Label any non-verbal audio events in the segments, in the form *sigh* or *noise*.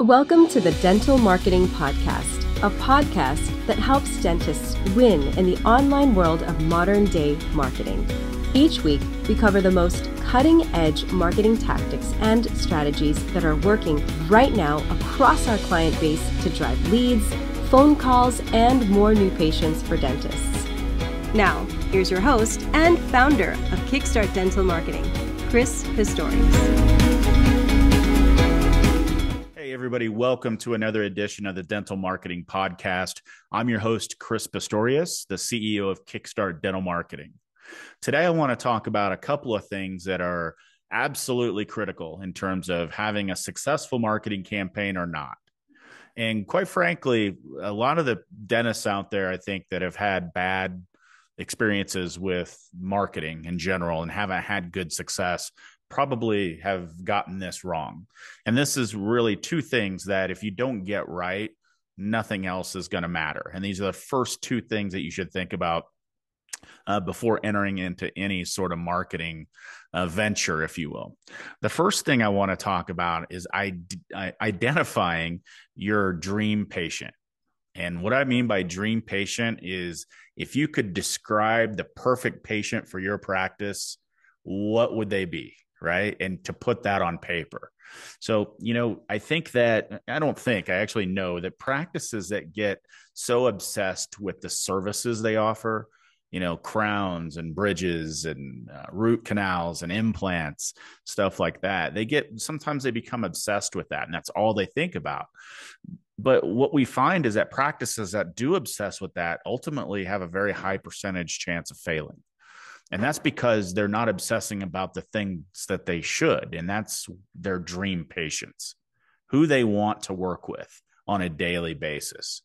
Welcome to the Dental Marketing Podcast, a podcast that helps dentists win in the online world of modern day marketing. Each week, we cover the most cutting edge marketing tactics and strategies that are working right now across our client base to drive leads, phone calls, and more new patients for dentists. Now, here's your host and founder of Kickstart Dental Marketing, Chris Pistorius. Everybody, welcome to another edition of the Dental Marketing Podcast. I'm your host, Chris Pistorius, the CEO of Kickstart Dental Marketing. Today, I want to talk about a couple of things that are absolutely critical in terms of having a successful marketing campaign or not. And quite frankly, a lot of the dentists out there, I think, that have had bad experiences with marketing in general and haven't had good success probably have gotten this wrong. And this is really two things that if you don't get right, nothing else is going to matter. And these are the first two things that you should think about uh, before entering into any sort of marketing uh, venture, if you will. The first thing I want to talk about is identifying your dream patient. And what I mean by dream patient is if you could describe the perfect patient for your practice, what would they be? Right? And to put that on paper. So, you know, I think that I don't think I actually know that practices that get so obsessed with the services they offer, you know, crowns and bridges and uh, root canals and implants, stuff like that, they get sometimes they become obsessed with that and that's all they think about. But what we find is that practices that do obsess with that ultimately have a very high percentage chance of failing and that's because they're not obsessing about the things that they should and that's their dream patients who they want to work with on a daily basis.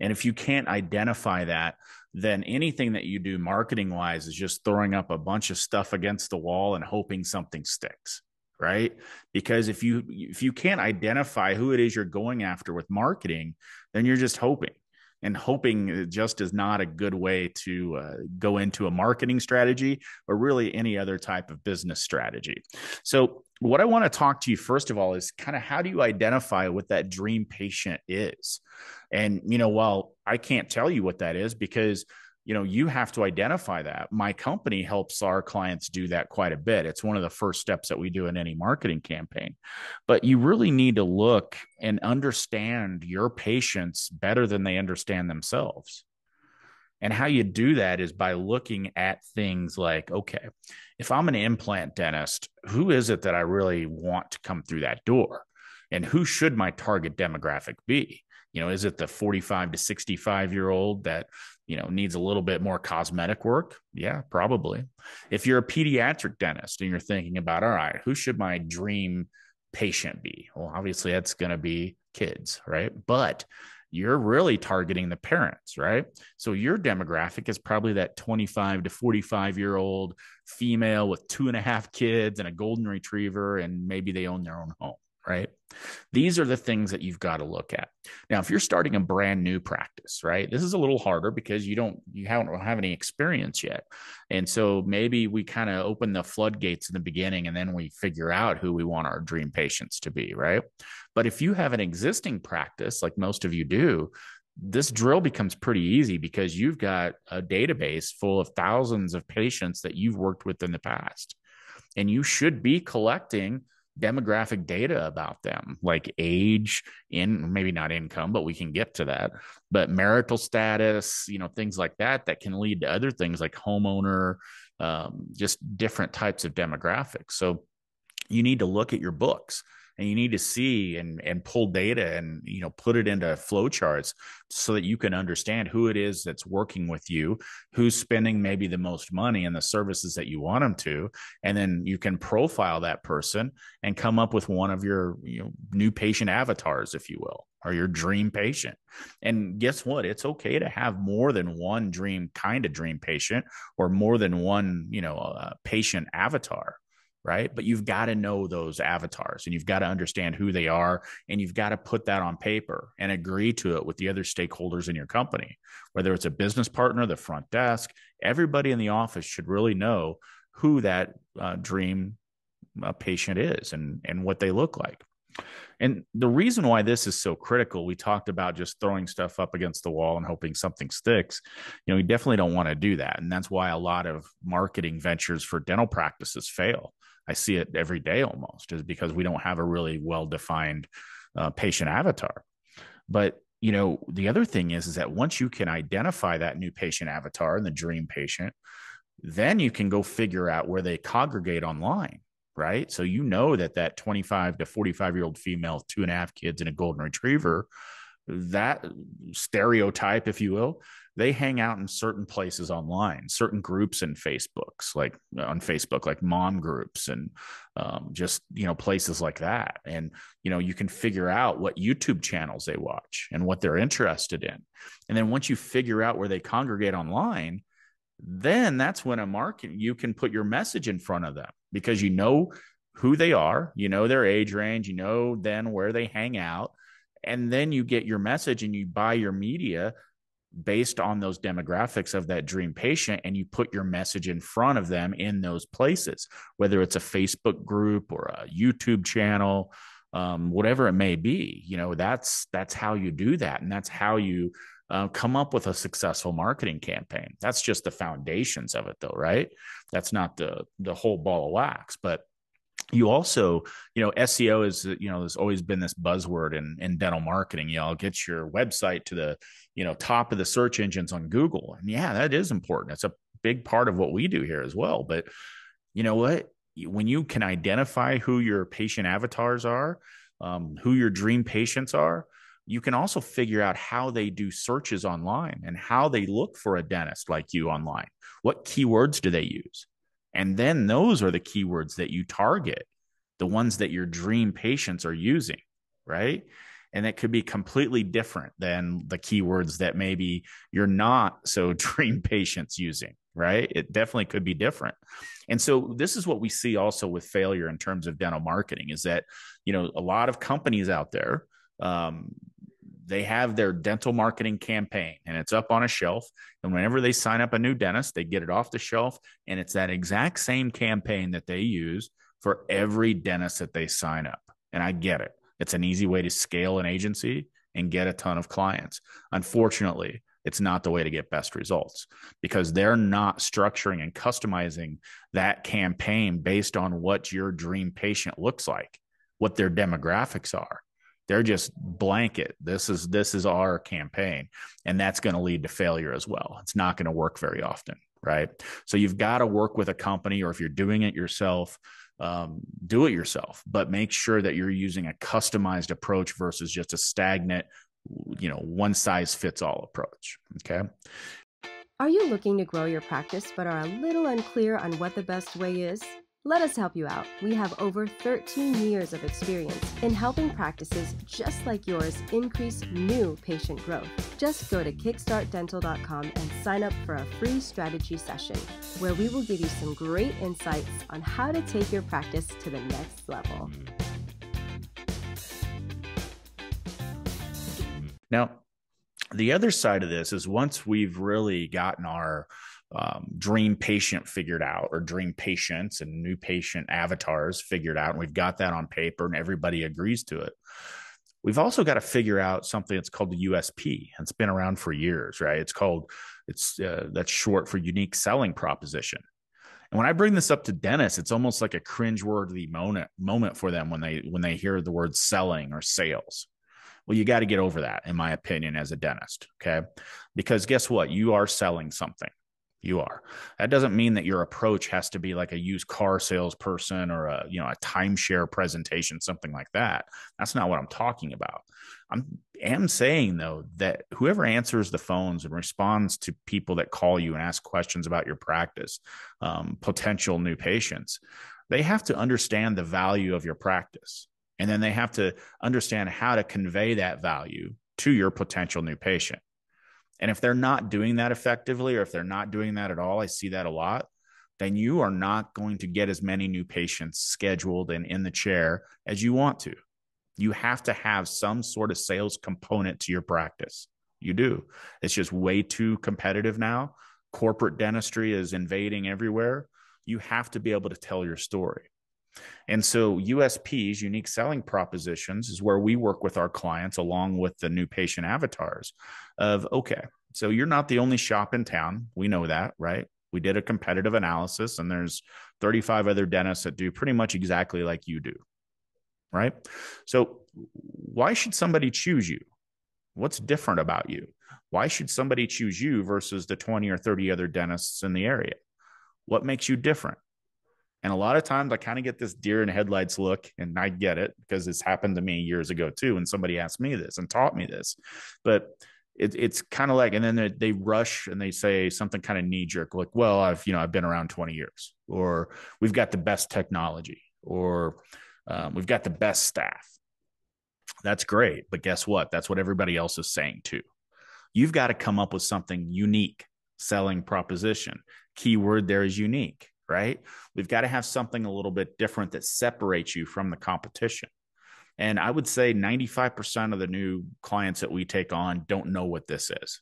And if you can't identify that then anything that you do marketing wise is just throwing up a bunch of stuff against the wall and hoping something sticks right? Because if you if you can't identify who it is you're going after with marketing then you're just hoping and hoping it just is not a good way to uh, go into a marketing strategy or really any other type of business strategy. So, what I want to talk to you first of all is kind of how do you identify what that dream patient is? And, you know, while I can't tell you what that is because you know you have to identify that. My company helps our clients do that quite a bit. It's one of the first steps that we do in any marketing campaign. But you really need to look and understand your patients better than they understand themselves. And how you do that is by looking at things like okay if i'm an implant dentist who is it that i really want to come through that door? And who should my target demographic be you know is it the 45 to 65 year old that you know needs a little bit more cosmetic work? Yeah probably. If you're a pediatric dentist and you're thinking about all right who should my dream patient be? Well obviously that's going to be kids right? But you're really targeting the parents right? So your demographic is probably that 25 to 45 year old female with two and a half kids and a golden retriever and maybe they own their own home right? These are the things that you've got to look at. Now, if you're starting a brand new practice, right, this is a little harder because you don't you haven't have any experience yet, and so maybe we kind of open the floodgates in the beginning, and then we figure out who we want our dream patients to be, right? But if you have an existing practice, like most of you do, this drill becomes pretty easy because you've got a database full of thousands of patients that you've worked with in the past. And you should be collecting demographic data about them, like age, in maybe not income, but we can get to that. But marital status, you know, things like that that can lead to other things like homeowner, um, just different types of demographics. So you need to look at your books and you need to see and and pull data and you know put it into flowcharts so that you can understand who it is that's working with you who's spending maybe the most money and the services that you want them to and then you can profile that person and come up with one of your you know new patient avatars if you will or your dream patient. And guess what? It's okay to have more than one dream kind of dream patient or more than one, you know, uh, patient avatar right? But you've got to know those avatars and you've got to understand who they are and you've got to put that on paper and agree to it with the other stakeholders in your company, whether it's a business partner, the front desk, everybody in the office should really know who that uh, dream uh, patient is and and what they look like. And the reason why this is so critical, we talked about just throwing stuff up against the wall and hoping something sticks. You know, we definitely don't want to do that. And that's why a lot of marketing ventures for dental practices fail. I see it every day almost, is because we don't have a really well defined uh, patient avatar. But you know, the other thing is, is that once you can identify that new patient avatar and the dream patient, then you can go figure out where they congregate online right? So you know that that 25 to 45 year old female, two and a half kids, and a golden retriever, that stereotype, if you will, they hang out in certain places online, certain groups in Facebooks, like on Facebook, like mom groups and um, just, you know, places like that. And, you know, you can figure out what YouTube channels they watch and what they're interested in. And then once you figure out where they congregate online, then that's when a market you can put your message in front of them because you know who they are, you know their age range, you know then where they hang out, and then you get your message and you buy your media based on those demographics of that dream patient and you put your message in front of them in those places whether it's a facebook group or a youtube channel um, whatever it may be you know that's that's how you do that and that's how you uh, come up with a successful marketing campaign. That's just the foundations of it, though, right? That's not the the whole ball of wax, but you also, you know, SEO is, you know, there's always been this buzzword in, in dental marketing. You know, get your website to the, you know, top of the search engines on Google. And yeah, that is important. It's a big part of what we do here as well. But you know what? When you can identify who your patient avatars are, um, who your dream patients are, you can also figure out how they do searches online and how they look for a dentist like you online. What keywords do they use? And then those are the keywords that you target, the ones that your dream patients are using, right? And that could be completely different than the keywords that maybe you're not so *laughs* dream patients using, right? It definitely could be different. And so this is what we see also with failure in terms of dental marketing is that, you know, a lot of companies out there um, they have their dental marketing campaign and it's up on a shelf. And whenever they sign up a new dentist, they get it off the shelf. And it's that exact same campaign that they use for every dentist that they sign up. And I get it. It's an easy way to scale an agency and get a ton of clients. Unfortunately, it's not the way to get best results because they're not structuring and customizing that campaign based on what your dream patient looks like, what their demographics are they're just blanket. This is this is our campaign and that's going to lead to failure as well. It's not going to work very often right? So you've got to work with a company or if you're doing it yourself um, do it yourself but make sure that you're using a customized approach versus just a stagnant you know one size fits all approach okay? Are you looking to grow your practice but are a little unclear on what the best way is let us help you out. We have over 13 years of experience in helping practices just like yours increase new patient growth. Just go to kickstartdental.com and sign up for a free strategy session where we will give you some great insights on how to take your practice to the next level. Now, the other side of this is once we've really gotten our um, dream patient figured out or dream patients and new patient avatars figured out and we've got that on paper and everybody agrees to it. We've also got to figure out something that's called the usp it's been around for years right? It's called it's uh, that's short for unique selling proposition. And when i bring this up to dentists it's almost like a cringeworthy moment moment for them when they when they hear the word selling or sales. Well you got to get over that in my opinion as a dentist okay? Because guess what? You are selling something you are. That doesn't mean that your approach has to be like a used car salesperson or a you know a timeshare presentation, something like that. That's not what I'm talking about. I'm am saying though that whoever answers the phones and responds to people that call you and ask questions about your practice, um, potential new patients, they have to understand the value of your practice, and then they have to understand how to convey that value to your potential new patient. And if they're not doing that effectively, or if they're not doing that at all, I see that a lot, then you are not going to get as many new patients scheduled and in the chair as you want to. You have to have some sort of sales component to your practice. You do. It's just way too competitive now. Corporate dentistry is invading everywhere. You have to be able to tell your story. And so USPs, unique selling propositions, is where we work with our clients along with the new patient avatars of okay, so you're not the only shop in town. We know that, right? We did a competitive analysis and there's 35 other dentists that do pretty much exactly like you do. Right? So why should somebody choose you? What's different about you? Why should somebody choose you versus the 20 or 30 other dentists in the area? What makes you different? And a lot of times I kind of get this deer in headlights look, and I get it because it's happened to me years ago too. And somebody asked me this and taught me this. But it, it's kind of like, and then they, rush and they say something kind of knee jerk, like, well, I've, you know, I've been around 20 years, or we've got the best technology, or um, we've got the best staff. That's great. But guess what? That's what everybody else is saying too. You've got to come up with something unique selling proposition. Keyword there is unique right? We've got to have something a little bit different that separates you from the competition. And I would say 95% of the new clients that we take on don't know what this is,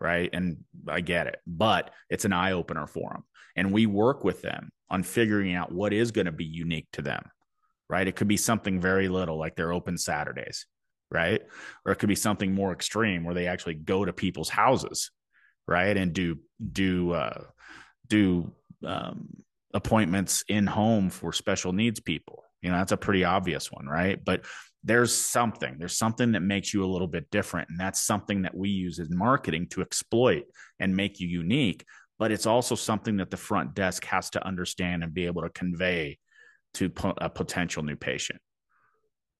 right? And I get it, but it's an eye opener for them. And we work with them on figuring out what is going to be unique to them, right? It could be something very little, like they're open Saturdays, right? Or it could be something more extreme where they actually go to people's houses, right? And do, do, uh, do um, appointments in home for special needs people. You know, that's a pretty obvious one, right? But there's something, there's something that makes you a little bit different. And that's something that we use in marketing to exploit and make you unique. But it's also something that the front desk has to understand and be able to convey to a potential new patient.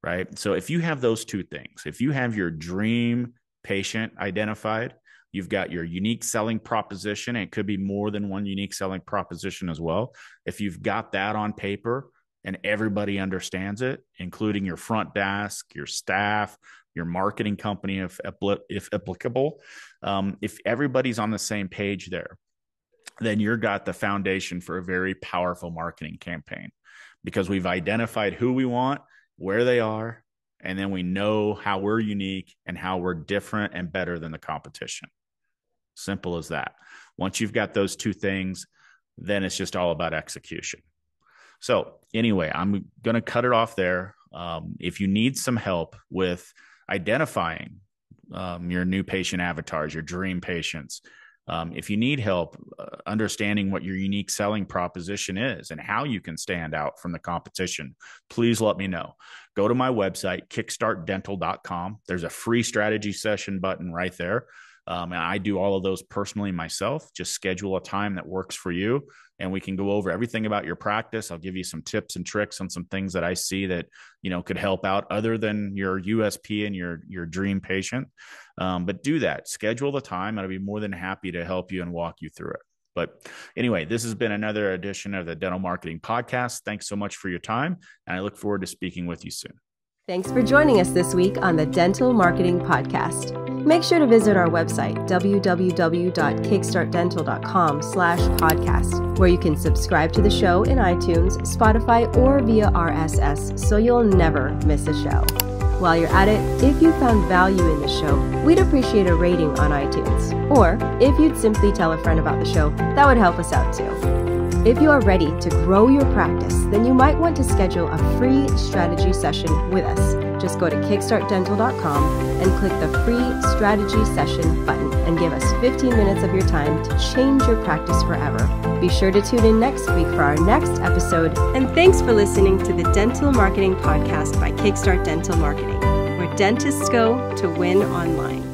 Right. So if you have those two things, if you have your dream patient identified You've got your unique selling proposition. it could be more than one unique selling proposition as well. If you've got that on paper and everybody understands it, including your front desk, your staff, your marketing company, if, if applicable, um, if everybody's on the same page there, then you've got the foundation for a very powerful marketing campaign because we've identified who we want, where they are, and then we know how we're unique and how we're different and better than the competition. Simple as that. Once you've got those two things, then it's just all about execution. So, anyway, I'm going to cut it off there. Um, if you need some help with identifying um, your new patient avatars, your dream patients, um, if you need help uh, understanding what your unique selling proposition is and how you can stand out from the competition, please let me know. Go to my website, kickstartdental.com. There's a free strategy session button right there. Um, and I do all of those personally myself. Just schedule a time that works for you, and we can go over everything about your practice. I'll give you some tips and tricks on some things that I see that you know could help out, other than your USP and your your dream patient. Um, but do that. Schedule the time. And I'll be more than happy to help you and walk you through it. But anyway, this has been another edition of the Dental Marketing Podcast. Thanks so much for your time, and I look forward to speaking with you soon. Thanks for joining us this week on the Dental Marketing Podcast. Make sure to visit our website, www.kickstartdental.com slash podcast, where you can subscribe to the show in iTunes, Spotify, or via RSS so you'll never miss a show. While you're at it, if you found value in the show, we'd appreciate a rating on iTunes. Or if you'd simply tell a friend about the show, that would help us out too. If you are ready to grow your practice, then you might want to schedule a free strategy session with us. Just go to kickstartdental.com and click the free strategy session button and give us 15 minutes of your time to change your practice forever. Be sure to tune in next week for our next episode. And thanks for listening to the Dental Marketing Podcast by Kickstart Dental Marketing, where dentists go to win online.